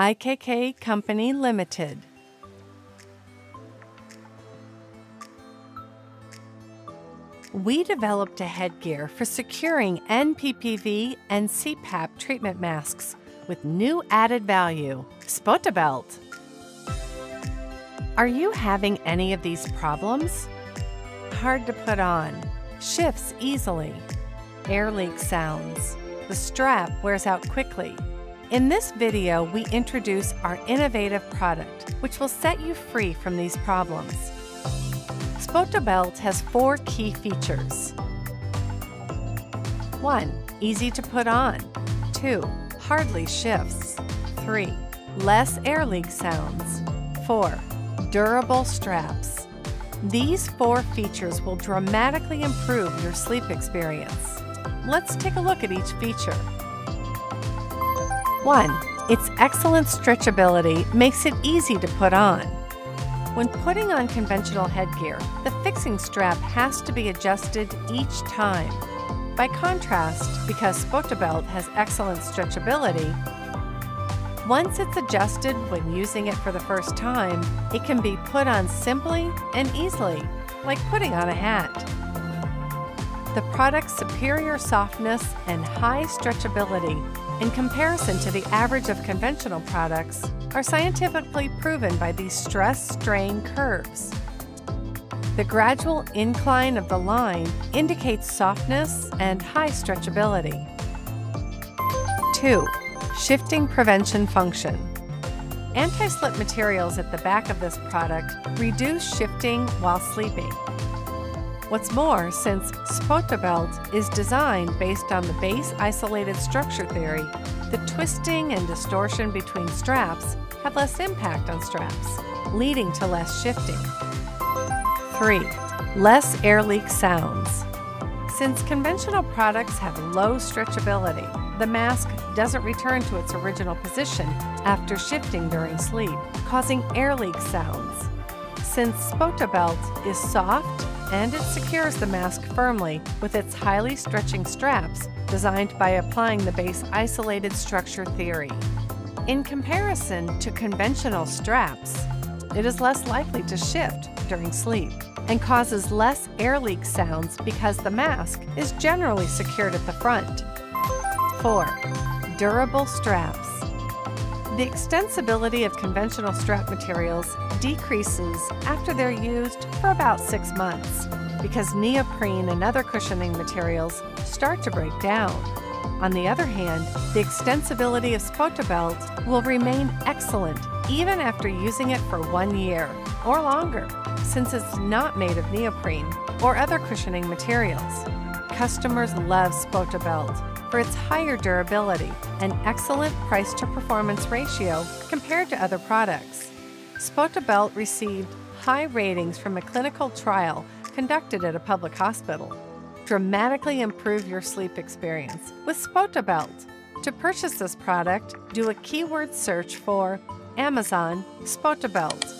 IKK Company Limited. We developed a headgear for securing NPPV and CPAP treatment masks with new added value, SUPOTTO BELT. Are you having any of these problems? Hard to put on, shifts easily, air leak sounds, the strap wears out quickly. In this video, we introduce our innovative product, which will set you free from these problems. SUPOTTO BELT has four key features. 1. Easy to put on. 2. Hardly shifts. 3. Less air leak sounds. 4. Durable straps. These four features will dramatically improve your sleep experience. Let's take a look at each feature. 1. Its excellent stretchability makes it easy to put on. When putting on conventional headgear, the fixing strap has to be adjusted each time. By contrast, because SUPOTTO BELT has excellent stretchability, once it's adjusted when using it for the first time, it can be put on simply and easily, like putting on a hat. The product's superior softness and high stretchability in comparison to the average of conventional products are scientifically proven by these stress-strain curves. The gradual incline of the line indicates softness and high stretchability. 2. Shifting prevention function. Anti-slip materials at the back of this product reduce shifting while sleeping. What's more, since SUPOTTO BELT is designed based on the base isolated structure theory, the twisting and distortion between straps have less impact on straps, leading to less shifting. 3. Less air leak sounds. Since conventional products have low stretchability, the mask doesn't return to its original position after shifting during sleep, causing air leak sounds. Since SUPOTTO BELT is soft and it secures the mask firmly with its highly stretching straps designed by applying the base isolated structure theory. In comparison to conventional straps, it is less likely to shift during sleep and causes less air leak sounds because the mask is generally secured at the front. 4. Durable straps. The extensibility of conventional strap materials decreases after they're used for about six months because neoprene and other cushioning materials start to break down. On the other hand, the extensibility of SUPOTTO BELT will remain excellent even after using it for one year or longer, since it's not made of neoprene or other cushioning materials. Customers love SUPOTTO BELT for its higher durability and excellent price to performance ratio compared to other products. SUPOTTO BELT received high ratings from a clinical trial conducted at a public hospital. Dramatically improve your sleep experience with SUPOTTO BELT. To purchase this product, do a keyword search for Amazon SUPOTTO BELT